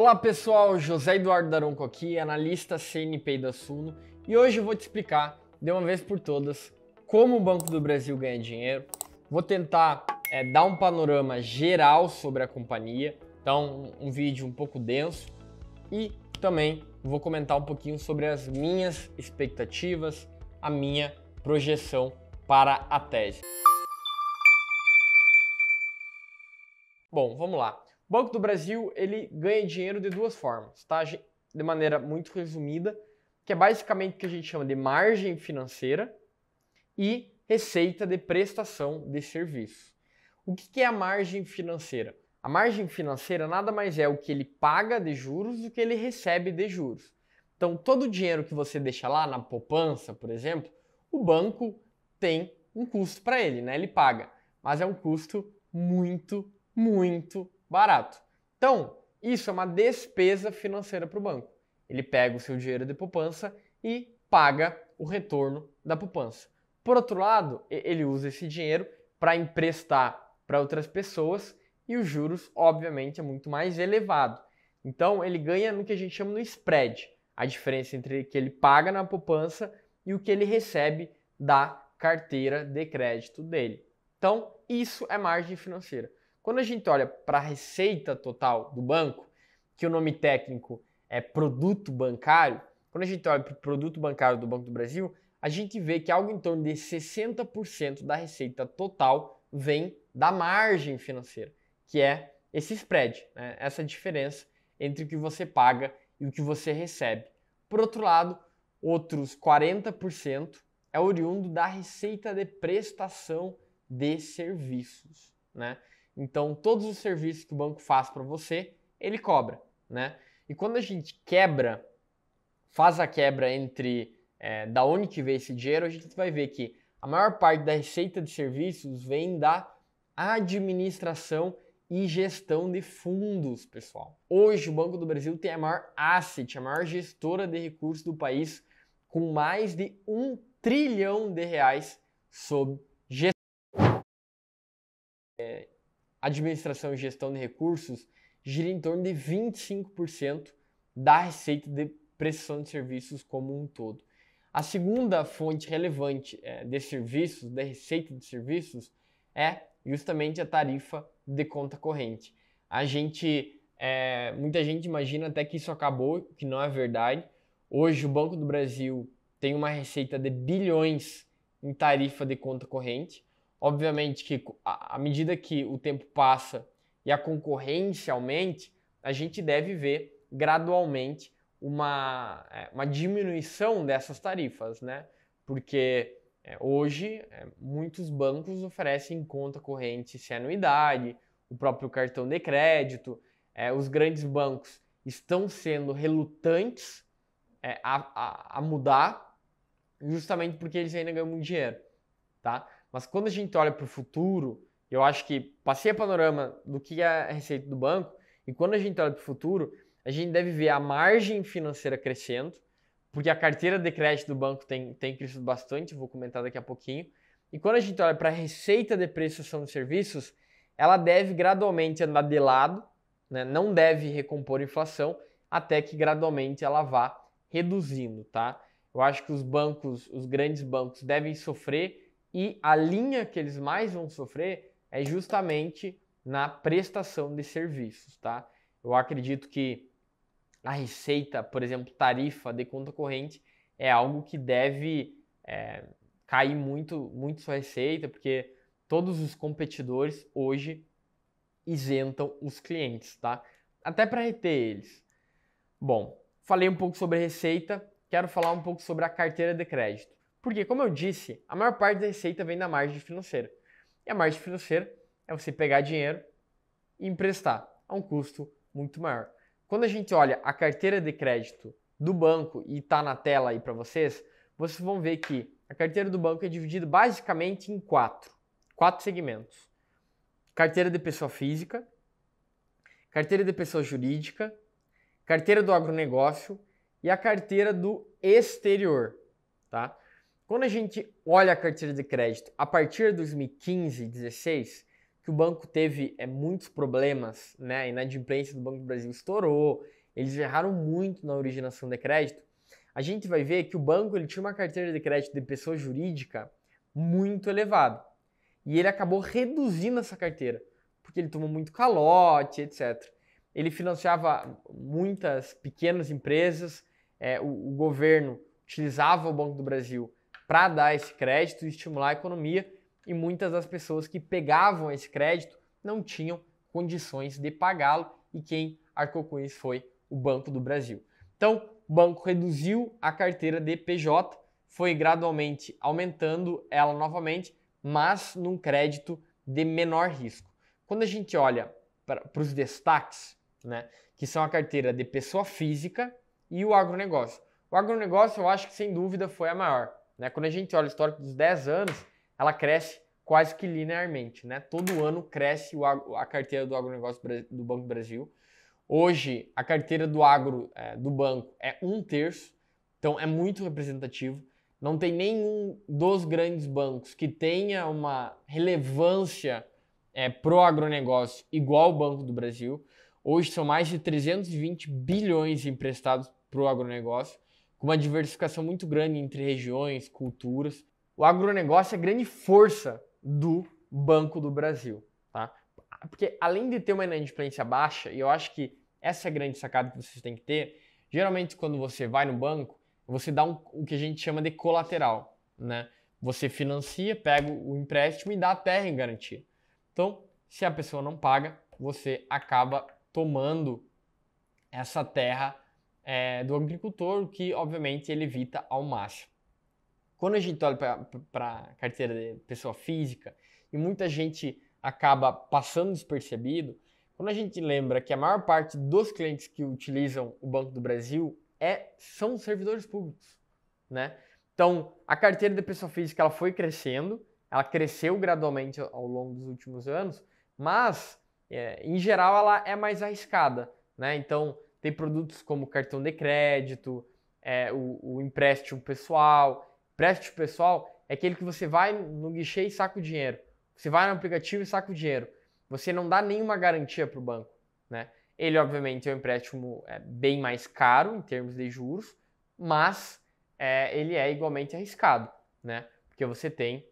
Olá pessoal, José Eduardo Daronco aqui, analista CNPI da Suno, e hoje eu vou te explicar, de uma vez por todas, como o Banco do Brasil ganha dinheiro. Vou tentar é, dar um panorama geral sobre a companhia, então um vídeo um pouco denso, e também vou comentar um pouquinho sobre as minhas expectativas, a minha projeção para a tese. Bom, vamos lá. O Banco do Brasil ele ganha dinheiro de duas formas, tá? De maneira muito resumida, que é basicamente o que a gente chama de margem financeira e receita de prestação de serviço. O que é a margem financeira? A margem financeira nada mais é o que ele paga de juros do que ele recebe de juros. Então, todo o dinheiro que você deixa lá na poupança, por exemplo, o banco tem um custo para ele, né? Ele paga, mas é um custo muito, muito barato. Então, isso é uma despesa financeira para o banco. Ele pega o seu dinheiro de poupança e paga o retorno da poupança. Por outro lado, ele usa esse dinheiro para emprestar para outras pessoas e os juros, obviamente, é muito mais elevado. Então, ele ganha no que a gente chama no spread, a diferença entre o que ele paga na poupança e o que ele recebe da carteira de crédito dele. Então, isso é margem financeira. Quando a gente olha para a receita total do banco, que o nome técnico é produto bancário, quando a gente olha para o produto bancário do Banco do Brasil, a gente vê que algo em torno de 60% da receita total vem da margem financeira, que é esse spread, né? essa diferença entre o que você paga e o que você recebe. Por outro lado, outros 40% é oriundo da receita de prestação de serviços. Né? Então, todos os serviços que o banco faz para você, ele cobra, né? E quando a gente quebra, faz a quebra entre é, da onde que vem esse dinheiro, a gente vai ver que a maior parte da receita de serviços vem da administração e gestão de fundos, pessoal. Hoje, o Banco do Brasil tem a maior asset, a maior gestora de recursos do país, com mais de um trilhão de reais sob administração e gestão de recursos gira em torno de 25% da receita de prestação de serviços como um todo. A segunda fonte relevante é, de serviços, da receita de serviços, é justamente a tarifa de conta corrente. A gente, é, muita gente imagina até que isso acabou, que não é verdade. Hoje o Banco do Brasil tem uma receita de bilhões em tarifa de conta corrente. Obviamente que à medida que o tempo passa e a concorrência aumente, a gente deve ver gradualmente uma, é, uma diminuição dessas tarifas, né? Porque é, hoje é, muitos bancos oferecem conta corrente sem anuidade, o próprio cartão de crédito. Os grandes bancos estão sendo relutantes a, a, a mudar, justamente porque eles ainda ganham muito dinheiro, tá? Mas quando a gente olha para o futuro, eu acho que passei a panorama do que é a receita do banco, e quando a gente olha para o futuro, a gente deve ver a margem financeira crescendo, porque a carteira de crédito do banco tem, tem crescido bastante, vou comentar daqui a pouquinho. E quando a gente olha para a receita de prestação de serviços, ela deve gradualmente andar de lado, né? não deve recompor inflação, até que gradualmente ela vá reduzindo, tá? Eu acho que os bancos, os grandes bancos, devem sofrer e a linha que eles mais vão sofrer é justamente na prestação de serviços, tá? Eu acredito que a receita, por exemplo, tarifa de conta corrente é algo que deve é, cair muito, muito sua receita, porque todos os competidores hoje isentam os clientes, tá? Até para reter eles. Bom, falei um pouco sobre receita, quero falar um pouco sobre a carteira de crédito. Porque, como eu disse, a maior parte da receita vem da margem financeira. E a margem financeira é você pegar dinheiro e emprestar a um custo muito maior. Quando a gente olha a carteira de crédito do banco e está na tela aí para vocês, vocês vão ver que a carteira do banco é dividida basicamente em quatro, quatro segmentos. Carteira de pessoa física, carteira de pessoa jurídica, carteira do agronegócio e a carteira do exterior, tá? Quando a gente olha a carteira de crédito a partir de 2015, 16, que que o banco teve é, muitos problemas, né? A inadimplência do Banco do Brasil estourou, eles erraram muito na originação de crédito. A gente vai ver que o banco ele tinha uma carteira de crédito de pessoa jurídica muito elevada. E ele acabou reduzindo essa carteira, porque ele tomou muito calote, etc. Ele financiava muitas pequenas empresas, é, o, o governo utilizava o Banco do Brasil para dar esse crédito e estimular a economia, e muitas das pessoas que pegavam esse crédito não tinham condições de pagá-lo, e quem arcou com isso foi o Banco do Brasil. Então, o banco reduziu a carteira de PJ, foi gradualmente aumentando ela novamente, mas num crédito de menor risco. Quando a gente olha para os destaques, né, que são a carteira de pessoa física e o agronegócio. O agronegócio, eu acho que sem dúvida foi a maior. Né? Quando a gente olha o histórico dos 10 anos, ela cresce quase que linearmente. Né? Todo ano cresce a carteira do agronegócio do Banco do Brasil. Hoje, a carteira do agro é, do banco é um terço, então é muito representativo. Não tem nenhum dos grandes bancos que tenha uma relevância é, pro agronegócio igual o Banco do Brasil. Hoje são mais de 320 bilhões emprestados para o agronegócio, com uma diversificação muito grande entre regiões, culturas. O agronegócio é a grande força do Banco do Brasil, tá? Porque além de ter uma inadimplência baixa, e eu acho que essa é a grande sacada que vocês têm que ter, geralmente quando você vai no banco, você dá um, o que a gente chama de colateral, né? Você financia, pega o empréstimo e dá a terra em garantia. Então, se a pessoa não paga, você acaba tomando essa terra é, do agricultor, que obviamente ele evita ao máximo. Quando a gente olha para a carteira de pessoa física e muita gente acaba passando despercebido, quando a gente lembra que a maior parte dos clientes que utilizam o Banco do Brasil é, são servidores públicos, né? Então, a carteira de pessoa física ela foi crescendo, ela cresceu gradualmente ao longo dos últimos anos, mas é, em geral ela é mais arriscada, né? Então tem produtos como cartão de crédito, é, o, o, empréstimo pessoal. Empréstimo pessoal é aquele que você vai no guichê e saca o dinheiro. Você vai no aplicativo e saca o dinheiro. Você não dá nenhuma garantia para o banco, né? Ele obviamente é um empréstimo é, bem mais caro em termos de juros, mas é, ele é igualmente arriscado, né? Porque você tem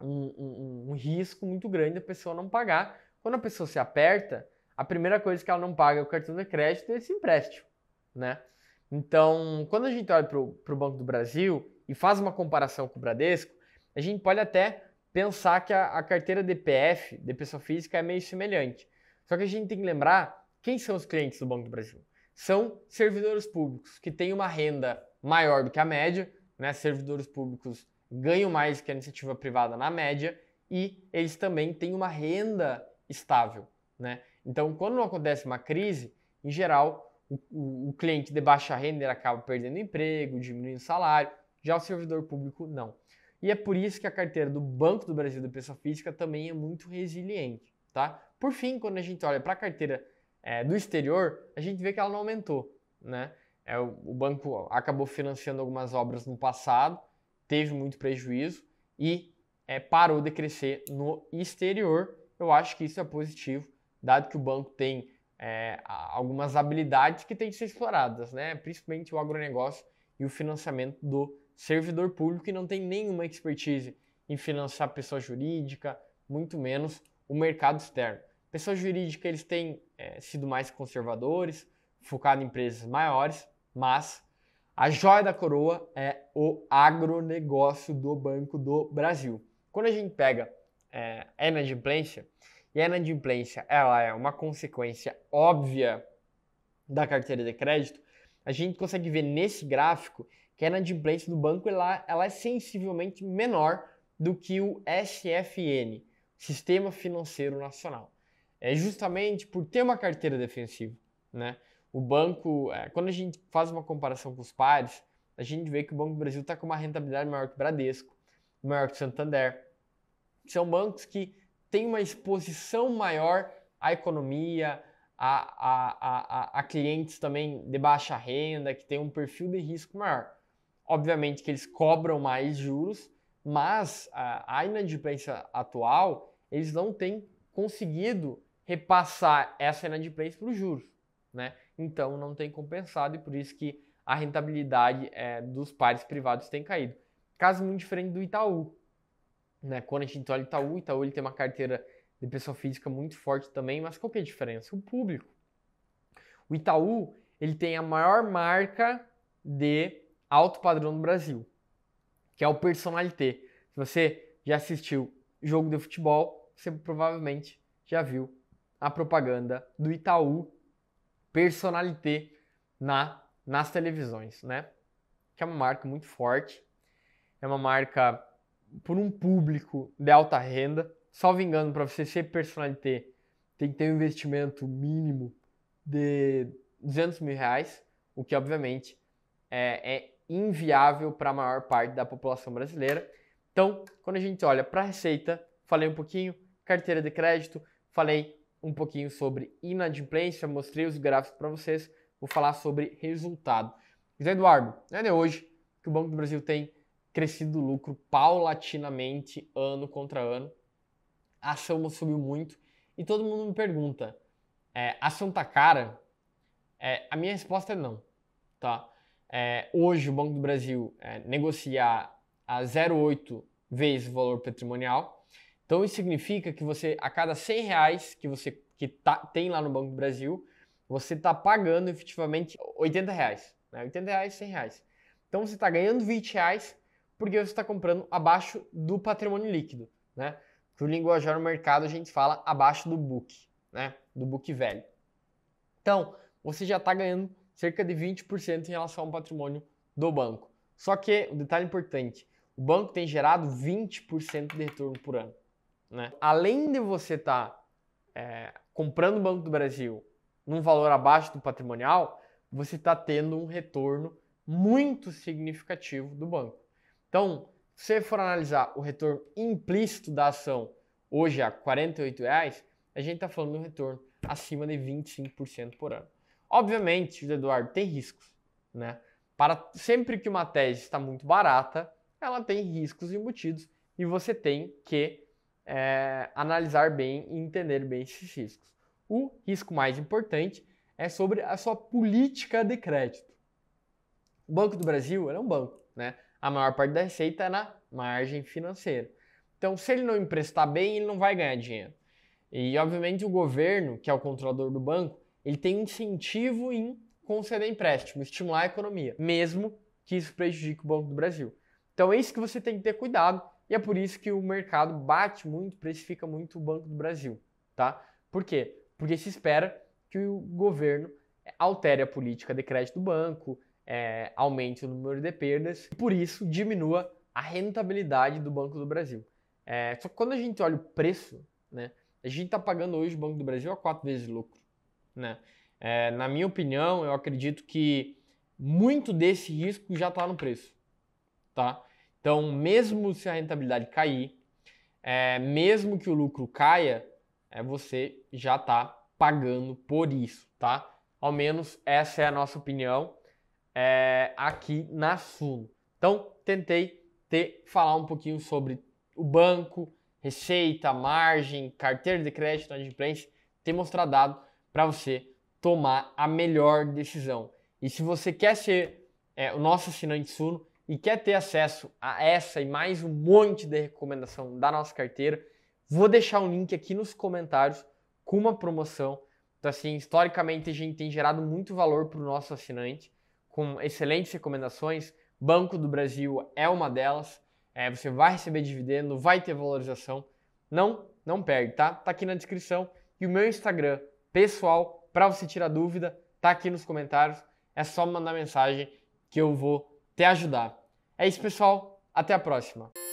um, um, um risco muito grande da pessoa não pagar quando a pessoa se aperta, a primeira coisa que ela não paga é o cartão de crédito e esse empréstimo, né? Então, quando a gente olha para o Banco do Brasil e faz uma comparação com o Bradesco, a gente pode até pensar que a, a carteira DPF, de pessoa física, é meio semelhante. Só que a gente tem que lembrar quem são os clientes do Banco do Brasil. São servidores públicos que têm uma renda maior do que a média, né? Servidores públicos ganham mais que a iniciativa privada na média e eles também têm uma renda estável. Né? Então, quando acontece uma crise, em geral, o, o, o cliente de baixa renda acaba perdendo emprego, diminuindo salário, já o servidor público não. E é por isso que a carteira do Banco do Brasil da Pessoa Física também é muito resiliente. Tá? Por fim, quando a gente olha para a carteira é, do exterior, a gente vê que ela não aumentou. Né? É, o, o banco acabou financiando algumas obras no passado, teve muito prejuízo e é, parou de crescer no exterior eu acho que isso é positivo, dado que o banco tem é, algumas habilidades que têm que ser exploradas, né? principalmente o agronegócio e o financiamento do servidor público, que não tem nenhuma expertise em financiar pessoa jurídica, muito menos o mercado externo. Pessoa jurídica, eles têm é, sido mais conservadores, focado em empresas maiores, mas a joia da coroa é o agronegócio do Banco do Brasil. Quando a gente pega é, é inadimplência, e a inadimplência ela é uma consequência óbvia da carteira de crédito, a gente consegue ver nesse gráfico que a inadimplência do banco ela, ela é sensivelmente menor do que o SFN, Sistema Financeiro Nacional. É justamente por ter uma carteira defensiva, né? O banco, é, quando a gente faz uma comparação com os pares, a gente vê que o Banco do Brasil está com uma rentabilidade maior que o Bradesco, maior que o Santander, são bancos que têm uma exposição maior à economia, a, a, a, a, clientes também de baixa renda, que têm um perfil de risco maior. Obviamente que eles cobram mais juros, mas a, a inadimplência atual, eles não têm conseguido repassar essa inadimplência para os juros, né? Então não tem compensado e por isso que a rentabilidade é, dos pares privados tem caído. Caso muito diferente do Itaú, né? Quando a gente olha o Itaú, o Itaú ele tem uma carteira de pessoa física muito forte também, mas qual que é a diferença? O público. O Itaú ele tem a maior marca de alto padrão do Brasil, que é o Personalité. Se você já assistiu jogo de futebol, você provavelmente já viu a propaganda do Itaú Personalité na, nas televisões, né? Que é uma marca muito forte, é uma marca por um público de alta renda. Salvo engano, para você ser Personalité, tem que ter um investimento mínimo de 200 mil reais, o que obviamente é, é inviável para a maior parte da população brasileira. Então, quando a gente olha para a receita, falei um pouquinho, carteira de crédito, falei um pouquinho sobre inadimplência, mostrei os gráficos para vocês, vou falar sobre resultado. José Eduardo, é de hoje que o Banco do Brasil tem crescido o lucro paulatinamente, ano contra ano. A ação subiu muito e todo mundo me pergunta, é, a ação tá cara? É, a minha resposta é não, tá? É, hoje o Banco do Brasil é, negocia a 0,8 vezes o valor patrimonial. Então isso significa que você, a cada 100 reais que você que tá, tem lá no Banco do Brasil, você está pagando efetivamente 80 reais. Né? 80 reais, 100 reais. Então você está ganhando 20 reais porque você está comprando abaixo do patrimônio líquido. Né? No linguajar no mercado a gente fala abaixo do book, né? do book velho. Então, você já está ganhando cerca de 20% em relação ao patrimônio do banco. Só que, o um detalhe importante, o banco tem gerado 20% de retorno por ano. Né? Além de você estar tá, é, comprando o Banco do Brasil num valor abaixo do patrimonial, você está tendo um retorno muito significativo do banco. Então, se você for analisar o retorno implícito da ação hoje a 48 reais, a gente está falando de um retorno acima de 25% por ano. Obviamente, Eduardo, tem riscos, né? Para sempre que uma tese está muito barata, ela tem riscos embutidos e você tem que é, analisar bem e entender bem esses riscos. O risco mais importante é sobre a sua política de crédito. O Banco do Brasil é um banco, né? A maior parte da receita é na margem financeira. Então, se ele não emprestar bem, ele não vai ganhar dinheiro. E, obviamente, o governo, que é o controlador do banco, ele tem incentivo em conceder empréstimo, estimular a economia, mesmo que isso prejudique o Banco do Brasil. Então é isso que você tem que ter cuidado e é por isso que o mercado bate muito, precifica muito o Banco do Brasil, tá? Por quê? Porque se espera que o governo altere a política de crédito do banco, é, aumente o número de perdas e por isso diminua a rentabilidade do Banco do Brasil. É, só que quando a gente olha o preço, né, a gente está pagando hoje o Banco do Brasil a quatro vezes lucro. Né? É, na minha opinião, eu acredito que muito desse risco já está no preço. Tá? Então, mesmo se a rentabilidade cair, é, mesmo que o lucro caia, é, você já está pagando por isso. Tá? Ao menos essa é a nossa opinião é, aqui na Suno. Então, tentei ter, falar um pouquinho sobre o banco, receita, margem, carteira de crédito, inadimplência, ter mostrado dado para você tomar a melhor decisão. E se você quer ser é, o nosso assinante Suno e quer ter acesso a essa e mais um monte de recomendação da nossa carteira, vou deixar um link aqui nos comentários com uma promoção. Então, assim, historicamente a gente tem gerado muito valor para o nosso assinante, com excelentes recomendações. Banco do Brasil é uma delas. É, você vai receber dividendo, vai ter valorização. Não, não perde, tá? Tá aqui na descrição. E o meu Instagram, pessoal, para você tirar dúvida, tá aqui nos comentários. É só mandar mensagem que eu vou te ajudar. É isso, pessoal. Até a próxima.